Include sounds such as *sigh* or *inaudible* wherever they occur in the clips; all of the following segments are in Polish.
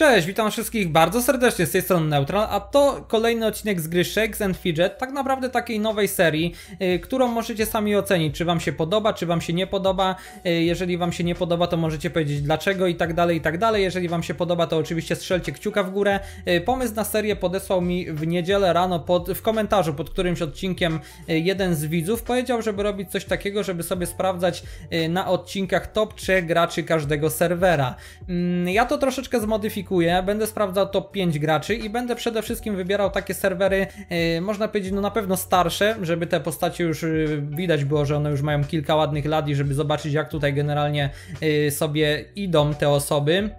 Cześć, witam wszystkich bardzo serdecznie z tej strony Neutral, a to kolejny odcinek z gry Shakes and Fidget, tak naprawdę takiej nowej serii, y, którą możecie sami ocenić, czy wam się podoba, czy wam się nie podoba, y, jeżeli wam się nie podoba, to możecie powiedzieć dlaczego i tak dalej, i tak dalej, jeżeli wam się podoba, to oczywiście strzelcie kciuka w górę. Y, pomysł na serię podesłał mi w niedzielę rano pod, w komentarzu pod którymś odcinkiem y, jeden z widzów, powiedział, żeby robić coś takiego, żeby sobie sprawdzać na odcinkach top 3 graczy każdego serwera. Mm, Ja to troszeczkę zmodyfikuję, będę sprawdzał top 5 graczy i będę przede wszystkim wybierał takie serwery, yy, można powiedzieć, no na pewno starsze, żeby te postacie już yy, widać było, że one już mają kilka ładnych lat i żeby zobaczyć jak tutaj generalnie yy, sobie idą te osoby.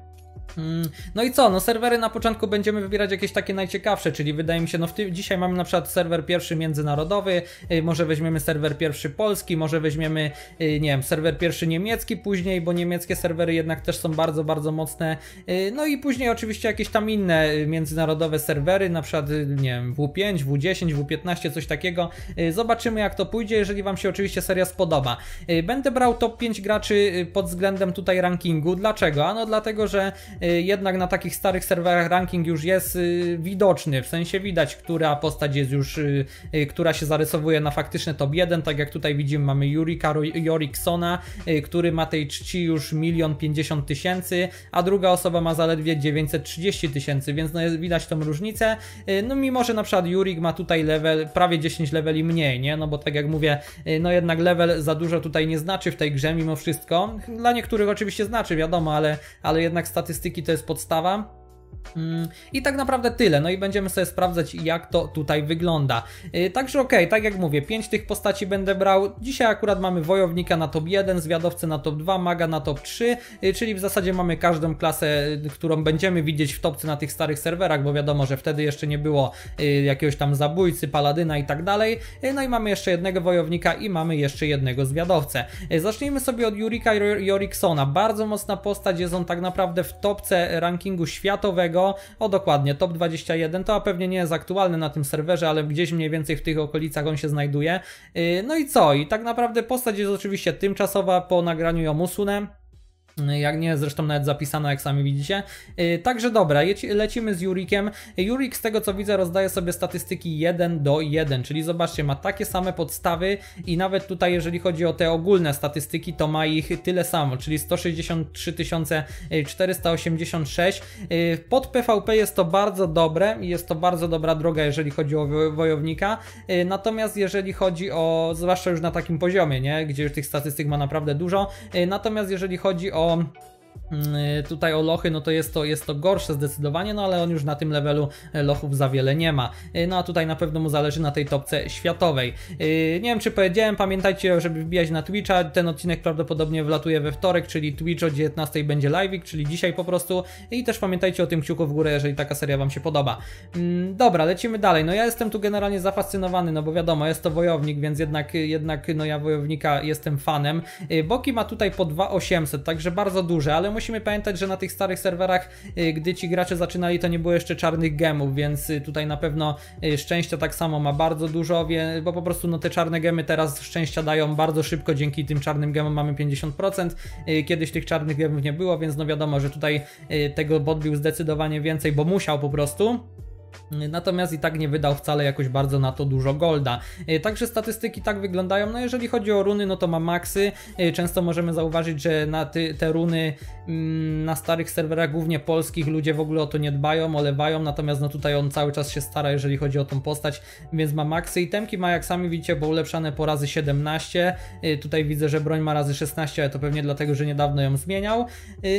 Mm, No i co? No serwery na początku będziemy wybierać jakieś takie najciekawsze, czyli wydaje mi się, no w tym, dzisiaj mamy na przykład serwer pierwszy międzynarodowy, y, może weźmiemy serwer pierwszy polski, może weźmiemy, y, nie wiem, serwer pierwszy niemiecki później, bo niemieckie serwery jednak też są bardzo, bardzo mocne. Y, No i później oczywiście jakieś tam inne międzynarodowe serwery, na przykład, nie wiem, W5, W10, W15, coś takiego. Zobaczymy jak to pójdzie, jeżeli Wam się oczywiście seria spodoba. Będę brał top 5 graczy pod względem tutaj rankingu. Dlaczego? Ano dlatego, że jednak na takich starych serwerach ranking już jest y, widoczny, w sensie widać, która postać jest już, y, y, która się zarysowuje na faktyczne top 1, tak jak tutaj widzimy mamy Jurika Joriksona, y, który ma tej czci już milion pięćdziesiąt tysięcy, a druga osoba ma zaledwie 930 tysięcy, więc no jest, widać tą różnicę, Y, no mimo, że na przykład Jurik ma tutaj level, prawie 10 leveli mniej, nie, no bo tak jak mówię, y, no jednak level za dużo tutaj nie znaczy w tej grze mimo wszystko, dla niektórych oczywiście znaczy, wiadomo, ale, ale jednak statystyki to jest podstawa. Mm, I tak naprawdę tyle. No i będziemy sobie sprawdzać, jak to tutaj wygląda. Yy, Także okej, tak jak mówię, 5 tych postaci będę brał. Dzisiaj akurat mamy wojownika na top 1, zwiadowcę na top 2, maga na top 3, yy, czyli w zasadzie mamy każdą klasę, yy, którą będziemy widzieć w topce na tych starych serwerach, bo wiadomo, że wtedy jeszcze nie było jakiegoś tam zabójcy, paladyna i tak dalej. No i mamy jeszcze jednego wojownika i mamy jeszcze jednego zwiadowcę. Zacznijmy sobie od Jurika Jor- Joriksona. Bardzo mocna postać, jest on tak naprawdę w topce rankingu światowego. O dokładnie, top 21. To pewnie nie jest aktualny na tym serwerze, ale gdzieś mniej więcej w tych okolicach on się znajduje. Yy, No i co? I tak naprawdę postać jest oczywiście tymczasowa, po nagraniu ją usunę. Jak nie, zresztą nawet zapisano, jak sami widzicie. Yy, Także dobra, lecimy z Jurikiem. Jurik, z tego co widzę, rozdaje sobie statystyki 1 do 1, czyli zobaczcie, ma takie same podstawy i nawet tutaj, jeżeli chodzi o te ogólne statystyki, to ma ich tyle samo, czyli 163 486. Yy, Pod PvP jest to bardzo dobre i jest to bardzo dobra droga, jeżeli chodzi o wo- wojownika. Natomiast jeżeli chodzi o, zwłaszcza już na takim poziomie, nie, gdzie już tych statystyk ma naprawdę dużo, natomiast jeżeli chodzi o Mm, Tutaj o lochy, no to jest to, jest to gorsze zdecydowanie, no ale on już na tym levelu e, lochów za wiele nie ma. E, No a tutaj na pewno mu zależy na tej topce światowej. E, Nie wiem czy powiedziałem, pamiętajcie, żeby wbijać na Twitcha. Ten odcinek prawdopodobnie wlatuje we wtorek, czyli Twitch o 19 będzie live, czyli dzisiaj po prostu. I też pamiętajcie o tym kciuku w górę, jeżeli taka seria Wam się podoba. Mm, Dobra, lecimy dalej. No ja jestem tu generalnie zafascynowany, no bo wiadomo, jest to wojownik, więc jednak, jednak no ja wojownika jestem fanem. Boki ma tutaj po 2800, także bardzo duże, ale musimy pamiętać, że na tych starych serwerach, y, gdy ci gracze zaczynali, to nie było jeszcze czarnych gemów, więc y, tutaj na pewno y, szczęścia tak samo ma bardzo dużo, bo po prostu no, te czarne gemy teraz szczęścia dają bardzo szybko, dzięki tym czarnym gemom mamy 50%, y, kiedyś tych czarnych gemów nie było, więc no wiadomo, że tutaj tego podbił zdecydowanie więcej, bo musiał po prostu. Natomiast i tak nie wydał wcale jakoś bardzo na to dużo golda. E, Także statystyki tak wyglądają. No jeżeli chodzi o runy, no to ma maksy. E, Często możemy zauważyć, że na ty, te runy mm, na starych serwerach, głównie polskich, ludzie w ogóle o to nie dbają, olewają. Natomiast no tutaj on cały czas się stara, jeżeli chodzi o tą postać, więc ma maksy. Temki ma, jak sami widzicie, bo ulepszane po razy 17. E, Tutaj widzę, że broń ma razy 16, ale to pewnie dlatego, że niedawno ją zmieniał.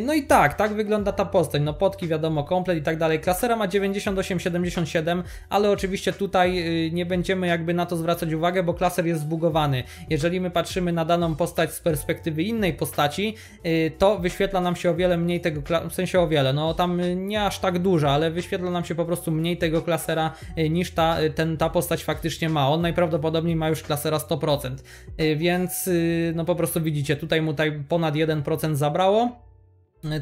No i tak, tak wygląda ta postać. No potki wiadomo, komplet i tak dalej. Klasera ma 98, 77, ale oczywiście tutaj y, nie będziemy jakby na to zwracać uwagę, bo klaser jest zbugowany. Jeżeli my patrzymy na daną postać z perspektywy innej postaci, y, to wyświetla nam się o wiele mniej tego, w sensie o wiele, no tam nie aż tak dużo, ale wyświetla nam się po prostu mniej tego klasera y, niż ta, ten, ta postać faktycznie ma. On najprawdopodobniej ma już klasera 100%, y, więc no po prostu widzicie, tutaj mu tutaj ponad 1% zabrało.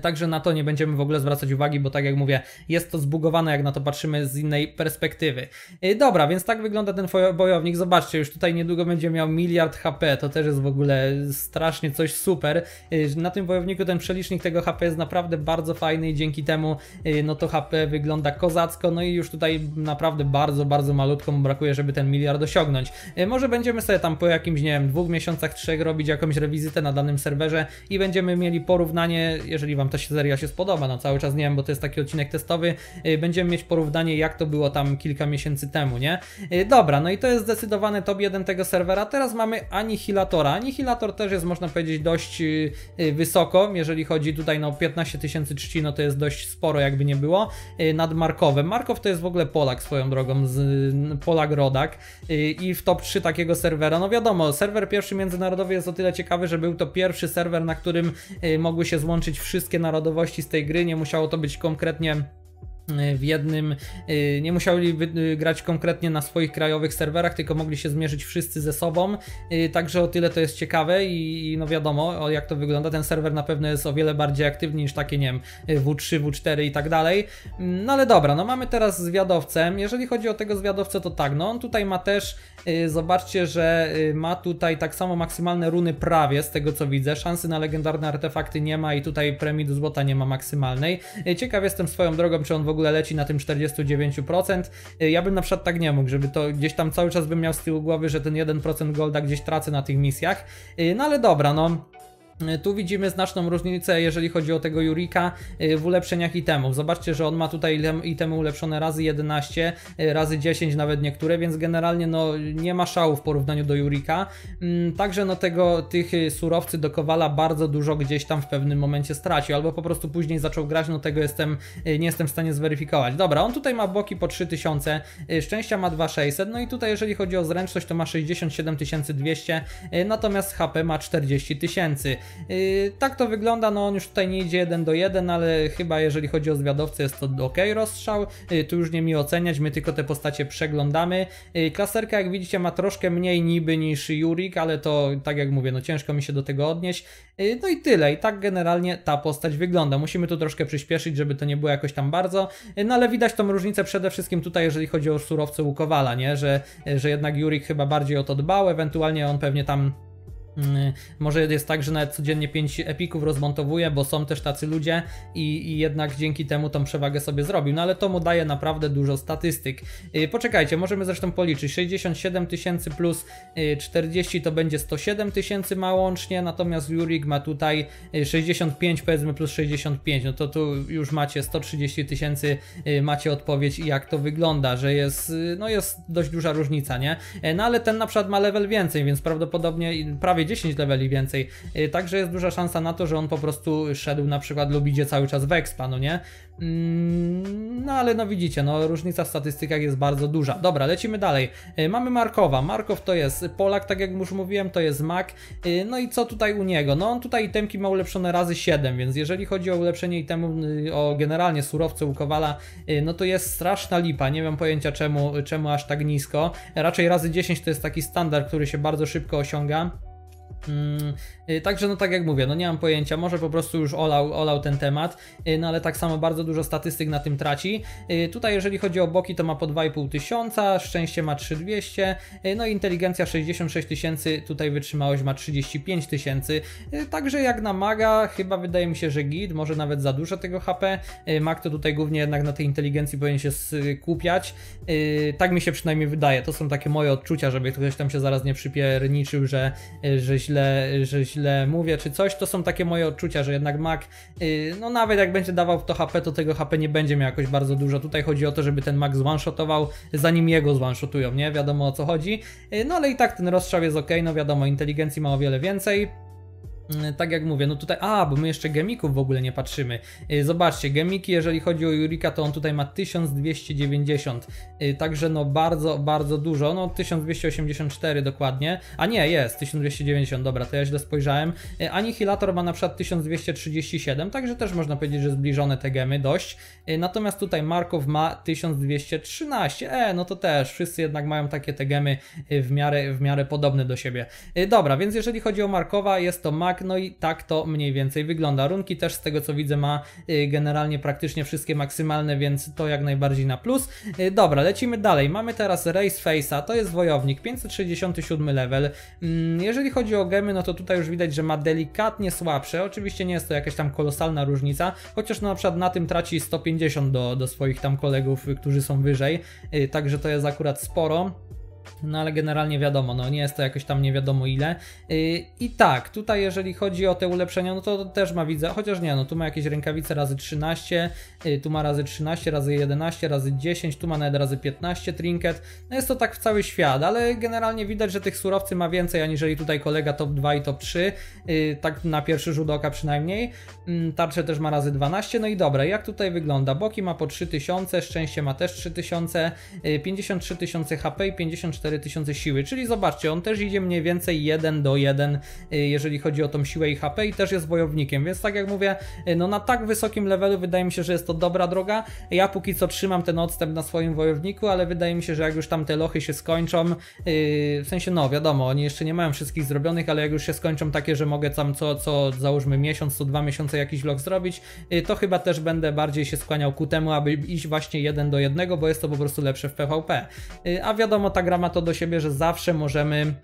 Także na to nie będziemy w ogóle zwracać uwagi, bo tak jak mówię, jest to zbugowane, jak na to patrzymy z innej perspektywy. Y, dobra, więc tak wygląda ten bojownik. Zobaczcie, już tutaj niedługo będzie miał miliard HP. To też jest w ogóle strasznie coś super. Y, na tym wojowniku ten przelicznik tego HP jest naprawdę bardzo fajny i dzięki temu y, no to HP wygląda kozacko. No i już tutaj naprawdę bardzo, bardzo malutko mu brakuje, żeby ten miliard osiągnąć. Może będziemy sobie tam po jakimś, nie wiem, dwóch miesiącach, trzech robić jakąś rewizytę na danym serwerze i będziemy mieli porównanie, jeżeli jeżeli Wam ta seria się spodoba, no cały czas nie wiem, bo to jest taki odcinek testowy, y, będziemy mieć porównanie jak to było tam kilka miesięcy temu, nie? Y, dobra, no i to jest zdecydowane top 1 tego serwera. Teraz mamy Anihilatora. Anihilator też jest, można powiedzieć, dość y, wysoko, jeżeli chodzi tutaj no 15 tysięcy czci, no to jest dość sporo, jakby nie było, nad Markowem. Markow to jest w ogóle Polak swoją drogą, z Polak Rodak i w top 3 takiego serwera, no wiadomo, serwer pierwszy międzynarodowy jest o tyle ciekawy, że był to pierwszy serwer, na którym mogły się złączyć wszystkie wszystkie narodowości z tej gry, nie musiało to być konkretnie w jednym, y, nie musieli y, grać konkretnie na swoich krajowych serwerach, tylko mogli się zmierzyć wszyscy ze sobą, także o tyle to jest ciekawe i no wiadomo jak to wygląda, ten serwer na pewno jest o wiele bardziej aktywny niż takie, nie wiem, W3, W4 i tak dalej, mm, no ale dobra, no mamy teraz zwiadowcę, jeżeli chodzi o tego zwiadowcę to tak, no on tutaj ma też, zobaczcie, że ma tutaj tak samo maksymalne runy prawie, z tego co widzę, szansy na legendarne artefakty nie ma i tutaj premii do złota nie ma maksymalnej, ciekaw jestem swoją drogą, czy on w ogóle ogóle leci na tym 49%. Y, ja bym na przykład tak nie mógł, żeby to gdzieś tam cały czas bym miał z tyłu głowy, że ten 1% golda gdzieś tracę na tych misjach. Y, no ale dobra, no tu widzimy znaczną różnicę, jeżeli chodzi o tego Jurika e, w ulepszeniach itemów. Zobaczcie, że on ma tutaj itemy ulepszone razy 11, e, razy 10 nawet niektóre, więc generalnie no, nie ma szału w porównaniu do Jurika. Mm, także no tego, tych surowcy do Kowala bardzo dużo gdzieś tam w pewnym momencie stracił, albo po prostu później zaczął grać, no tego jestem, nie jestem w stanie zweryfikować. Dobra, on tutaj ma boki po 3000, szczęścia ma 2600, no i tutaj jeżeli chodzi o zręczność to ma 67 200, natomiast HP ma 40 tysięcy. Yy, tak to wygląda, no on już tutaj nie idzie 1 do 1, ale chyba jeżeli chodzi o zwiadowcę jest to ok rozstrzał, yy, tu już nie mi oceniać, my tylko te postacie przeglądamy. Yy, klaserka jak widzicie ma troszkę mniej niby niż Jurik, ale to tak jak mówię, no ciężko mi się do tego odnieść. No i tyle, i tak generalnie ta postać wygląda. Musimy tu troszkę przyspieszyć, żeby to nie było jakoś tam bardzo, no ale widać tą różnicę przede wszystkim tutaj, jeżeli chodzi o surowce u Kowala, nie? Że, że jednak Jurik chyba bardziej o to dbał, ewentualnie on pewnie tam może jest tak, że nawet codziennie 5 epików rozmontowuje, bo są też tacy ludzie i, i, jednak dzięki temu tą przewagę sobie zrobił. No ale to mu daje naprawdę dużo statystyk. Y, poczekajcie, możemy zresztą policzyć. 67 tysięcy plus 40 y, to będzie 107 tysięcy ma łącznie, natomiast Jurik ma tutaj 65 y, powiedzmy plus 65. No to tu już macie 130 tysięcy, macie odpowiedź i jak to wygląda, że jest, no jest dość duża różnica, nie? No ale ten na przykład ma level więcej, więc prawdopodobnie prawie prawie 10 leveli więcej. Y, także jest duża szansa na to, że on po prostu szedł na przykład lub idzie cały czas w expa, no nie? Mm, no ale no widzicie, no różnica w statystykach jest bardzo duża. Dobra, lecimy dalej. Y, mamy Markowa. Markow to jest Polak, tak jak już mówiłem, to jest Mac. Y, no i co tutaj u niego? No on tutaj itemki ma ulepszone razy 7, więc jeżeli chodzi o ulepszenie itemu, o generalnie surowce u Kowala, no to jest straszna lipa. Nie mam pojęcia czemu, czemu aż tak nisko. Raczej razy 10 to jest taki standard, który się bardzo szybko osiąga. Mm, y, także no tak jak mówię, no nie mam pojęcia, może po prostu już olał, olał ten temat, y, no ale tak samo bardzo dużo statystyk na tym traci. Y, tutaj jeżeli chodzi o boki to ma po 2,5 tysiąca, szczęście ma 3200, no i inteligencja 66 tysięcy, tutaj wytrzymałość ma 35 tysięcy, także jak na maga chyba wydaje mi się, że git, może nawet za dużo tego HP, mag to tutaj głównie jednak na tej inteligencji powinien się skupiać, tak mi się przynajmniej wydaje, to są takie moje odczucia, żeby ktoś tam się zaraz nie przypierniczył, że, że źle, że źle mówię czy coś, to są takie moje odczucia, że jednak Mac, yy, no nawet jak będzie dawał to HP, to tego HP nie będzie miał jakoś bardzo dużo. Tutaj chodzi o to, żeby ten Mac zwanshotował, zanim jego zwanshotują, nie? Wiadomo o co chodzi. Yy, no ale i tak ten rozstrzał jest ok, no wiadomo, inteligencji ma o wiele więcej. Mm, tak jak mówię, no tutaj, a, bo my jeszcze gemików w ogóle nie patrzymy. Y, zobaczcie, gemiki, jeżeli chodzi o Jurika, to on tutaj ma 1290, y, także no bardzo, bardzo dużo, no 1284 dokładnie, a nie, jest 1290, dobra, to ja źle spojrzałem. Y, Anihilator ma na przykład 1237, także też można powiedzieć, że zbliżone te gemy dość. Natomiast tutaj Markow ma 1213, e, no to też, wszyscy jednak mają takie te gemy w miarę, w miarę podobne do siebie. Dobra, więc jeżeli chodzi o Markowa, jest to Mac tak, no i tak to mniej więcej wygląda. Runki też z tego co widzę ma y, generalnie praktycznie wszystkie maksymalne, więc to jak najbardziej na plus. Y, dobra, lecimy dalej. Mamy teraz Race Face'a, to jest wojownik, 567 level. Mm, jeżeli chodzi o gemy, no to tutaj już widać, że ma delikatnie słabsze. Oczywiście nie jest to jakaś tam kolosalna różnica, chociaż no na przykład na tym traci 150 do, do swoich tam kolegów, którzy są wyżej, y, także to jest akurat sporo. No ale generalnie wiadomo, no nie jest to jakoś tam nie wiadomo ile. Yy, I tak, tutaj jeżeli chodzi o te ulepszenia, no to też ma widzę, chociaż nie, no tu ma jakieś rękawice razy 13, yy, tu ma razy 13, razy 11, razy 10, tu ma nawet razy 15 trinket. No jest to tak w cały świat, ale generalnie widać, że tych surowcy ma więcej aniżeli tutaj kolega top 2 i top 3, yy, tak na pierwszy rzut oka przynajmniej. Yy, tarcze też ma razy 12, no i dobra, jak tutaj wygląda? Boki ma po 3000, szczęście ma też 3000, yy, 53 tysiące HP i 54 4000 siły, czyli zobaczcie, on też idzie mniej więcej 1 do 1, y, jeżeli chodzi o tą siłę i HP i też jest wojownikiem, więc tak jak mówię, y, no na tak wysokim levelu wydaje mi się, że jest to dobra droga. Ja póki co trzymam ten odstęp na swoim wojowniku, ale wydaje mi się, że jak już tam te lochy się skończą, y, w sensie no wiadomo, oni jeszcze nie mają wszystkich zrobionych, ale jak już się skończą takie, że mogę tam co, co załóżmy miesiąc, co dwa miesiące jakiś loch zrobić, to chyba też będę bardziej się skłaniał ku temu, aby iść właśnie jeden do jednego, bo jest to po prostu lepsze w PvP. A wiadomo, ta gra ma to do siebie, że zawsze możemy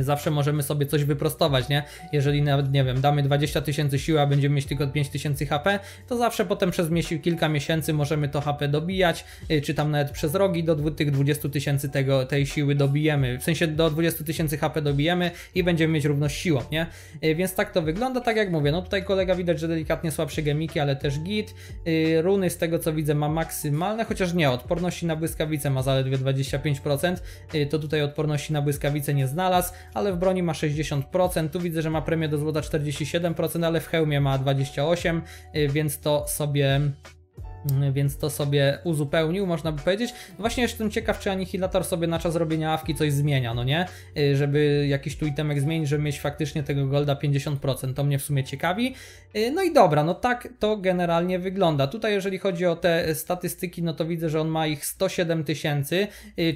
zawsze możemy sobie coś wyprostować, nie? Jeżeli nawet, nie wiem, damy 20 tysięcy siły, a będziemy mieć tylko 5 tysięcy HP, to zawsze potem przez kilka miesięcy możemy to HP dobijać, y, czy tam nawet przez rogi do tych 20 tysięcy tej siły dobijemy, w sensie do 20 tysięcy HP dobijemy i będziemy mieć równość siłą, nie? Y, więc tak to wygląda, tak jak mówię, no tutaj kolega widać, że delikatnie słabsze gemiki, ale też git, y, runy z tego co widzę ma maksymalne, chociaż nie, odporności na błyskawice ma zaledwie 25%, to tutaj odporności na błyskawice nie znalazł, znalazł, ale w broni ma 60%. Tu widzę, że ma premię do złota 47%, ale w hełmie ma 28%, y, więc to sobie y, więc to sobie uzupełnił, można by powiedzieć. Właśnie jestem ciekaw, czy Anihilator sobie na czas robienia awki coś zmienia, no nie? Y, żeby jakiś tu itemek zmienić, żeby mieć faktycznie tego golda 50%, to mnie w sumie ciekawi. No i dobra, no tak to generalnie wygląda. Tutaj jeżeli chodzi o te statystyki, no to widzę, że on ma ich 107 tysięcy,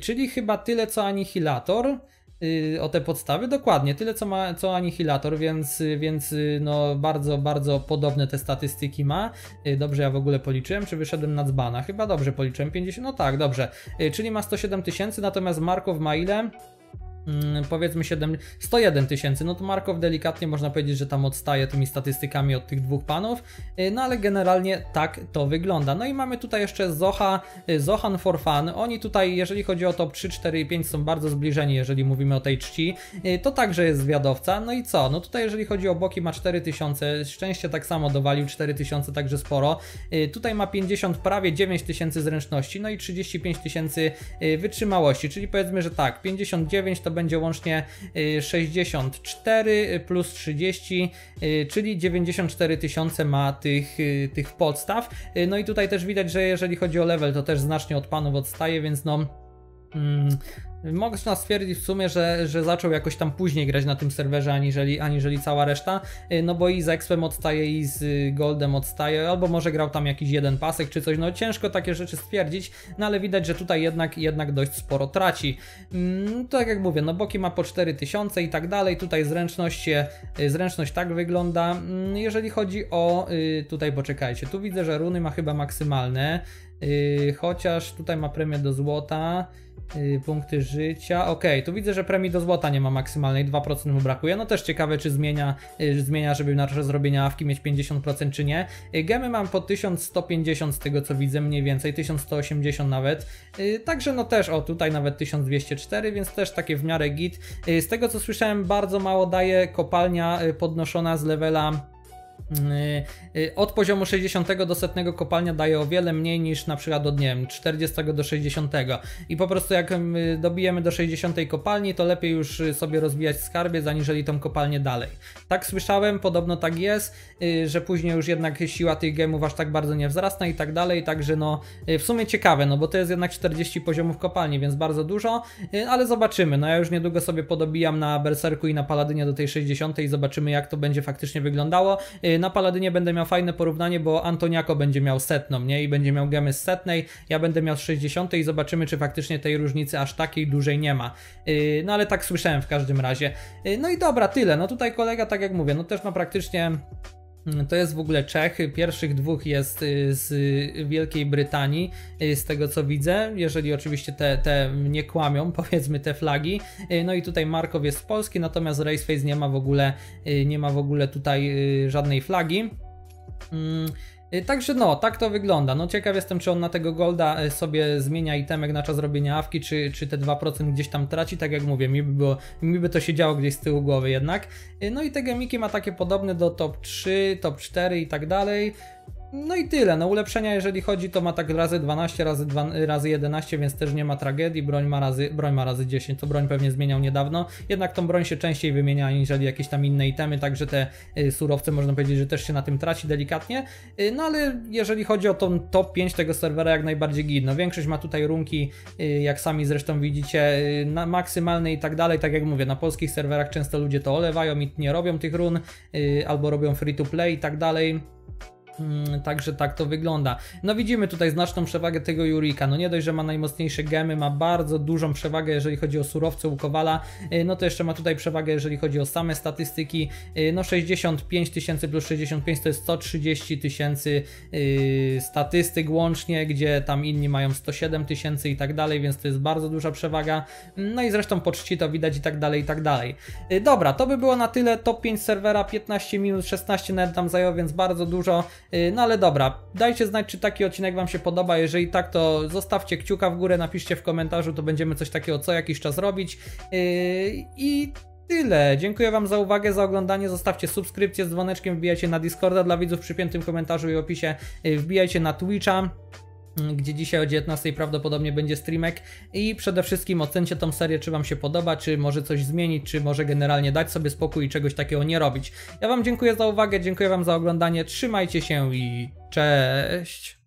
czyli chyba tyle co Anihilator. Y, o te podstawy. Dokładnie, tyle co ma co Anihilator, więc, więc y, no bardzo, bardzo podobne te statystyki ma. Y, dobrze ja w ogóle policzyłem, czy wyszedłem na dzbana? Chyba dobrze policzyłem, 50, no tak, dobrze. Czyli ma 107 tysięcy, natomiast Markow ma ile? Mm, powiedzmy 7, 101 tysięcy, no to Markow delikatnie można powiedzieć, że tam odstaje tymi statystykami od tych dwóch panów, y, no ale generalnie tak to wygląda. No i mamy tutaj jeszcze Zoha, y, Zohan for Fun, oni tutaj jeżeli chodzi o top 3, 4 i 5 są bardzo zbliżeni, jeżeli mówimy o tej czci, y, to także jest zwiadowca, no i co, no tutaj jeżeli chodzi o boki ma 4000, szczęście tak samo dowalił 4000, także sporo, tutaj ma 50, prawie 9000 zręczności, no i 35 tysięcy wytrzymałości, czyli powiedzmy, że tak, 59 to będzie łącznie 64 y, y, plus 30, y, czyli 94 tysiące ma tych, tych podstaw. No i tutaj też widać, że jeżeli chodzi o level, to też znacznie od panów odstaje, więc no. Mm, można stwierdzić w sumie, że, że zaczął jakoś tam później grać na tym serwerze aniżeli, aniżeli cała reszta, y, no bo i z Expem odstaje i z Goldem odstaje, albo może grał tam jakiś jeden pasek czy coś, no ciężko takie rzeczy stwierdzić, no ale widać, że tutaj jednak, jednak dość sporo traci. Mm, tak jak mówię, no boki ma po 4000 i tak dalej, tutaj zręczność, y, zręczność tak wygląda. Mm, jeżeli chodzi o, y, tutaj poczekajcie, tu widzę, że runy ma chyba maksymalne, chociaż tutaj ma premię do złota, Y, punkty życia. Ok, tu widzę, że premii do złota nie ma maksymalnej, 2% mu brakuje. No też ciekawe, czy zmienia, y, zmienia żeby na czas zrobienia awki mieć 50% czy nie. Gemy mam po 1150 z tego co widzę, mniej więcej, 1180 nawet. Także no też, o tutaj nawet 1204, więc też takie w miarę git. Z tego co słyszałem, bardzo mało daje kopalnia podnoszona z levela od poziomu 60 do setnego kopalnia daje o wiele mniej niż na przykład od nie wiem, 40 do 60 i po prostu jak dobijemy do 60 kopalni to lepiej już sobie rozwijać skarbie zaniżeli tą kopalnię dalej. Tak słyszałem, podobno tak jest, y, że później już jednak siła tych gemów aż tak bardzo nie wzrasta i tak dalej, także no w sumie ciekawe, no bo to jest jednak 40 poziomów kopalni, więc bardzo dużo, ale zobaczymy, no ja już niedługo sobie podobijam na Berserku i na Paladynie do tej 60 i zobaczymy jak to będzie faktycznie wyglądało. Y, Na Paladynie będę miał fajne porównanie, bo Antoniako będzie miał setną, nie? I będzie miał gemy z setnej, ja będę miał z 60 i zobaczymy, czy faktycznie tej różnicy aż takiej dużej nie ma. Y, No ale tak słyszałem w każdym razie. Y, No i dobra, tyle. No tutaj kolega, tak jak mówię, no też ma praktycznie to jest w ogóle Czech. Pierwszych dwóch jest y, z Wielkiej Brytanii, y, z tego co widzę, jeżeli oczywiście te, te nie kłamią, *laughs* powiedzmy te flagi. Y, No i tutaj Markow jest z Polski, natomiast Raceface nie ma w ogóle, nie ma w ogóle tutaj żadnej flagi. Y, Także no, tak to wygląda. No ciekaw jestem, czy on na tego Golda y, sobie zmienia itemek na czas robienia awki, czy, czy te 2% gdzieś tam traci, tak jak mówię, mi by, było, mi by to się działo gdzieś z tyłu głowy jednak. Y, No i te gemiki ma takie podobne do top 3, top 4 i tak dalej. No i tyle, no ulepszenia jeżeli chodzi to ma tak razy 12, razy, 2, razy 11, więc też nie ma tragedii, broń ma razy, broń ma razy 10, to broń pewnie zmieniał niedawno, jednak tą broń się częściej wymienia aniżeli jakieś tam inne itemy, także te y, surowce można powiedzieć, że też się na tym traci delikatnie, y, no ale jeżeli chodzi o tą top 5 tego serwera jak najbardziej git, no większość ma tutaj runki, y, jak sami zresztą widzicie, na maksymalne i tak dalej, tak jak mówię, na polskich serwerach często ludzie to olewają i nie robią tych run, albo robią free to play i tak dalej, Także tak to wygląda. No widzimy tutaj znaczną przewagę tego Jurika. No nie dość, że ma najmocniejsze gemy, ma bardzo dużą przewagę, jeżeli chodzi o surowce u Kowala, y, no to jeszcze ma tutaj przewagę, jeżeli chodzi o same statystyki. Y, No 65 tysięcy plus 65 to jest 130 tysięcy y, statystyk łącznie, gdzie tam inni mają 107 tysięcy i tak dalej, więc to jest bardzo duża przewaga. No i zresztą po czci to widać i tak dalej, i tak dalej. Dobra, to by było na tyle. Top 5 serwera, 15 minut, 16 nawet tam zajęło, więc bardzo dużo. Y, No ale dobra, dajcie znać, czy taki odcinek Wam się podoba. Jeżeli tak, to zostawcie kciuka w górę, napiszcie w komentarzu, to będziemy coś takiego co jakiś czas robić. Yy, I tyle. Dziękuję Wam za uwagę, za oglądanie. Zostawcie subskrypcję z dzwoneczkiem, wbijajcie na Discorda dla widzów w przypiętym komentarzu i opisie. Yy, Wbijajcie na Twitcha gdzie dzisiaj o 19 prawdopodobnie będzie streamek i przede wszystkim ocencie tą serię, czy Wam się podoba, czy może coś zmienić, czy może generalnie dać sobie spokój i czegoś takiego nie robić. Ja Wam dziękuję za uwagę, dziękuję Wam za oglądanie, trzymajcie się i cześć!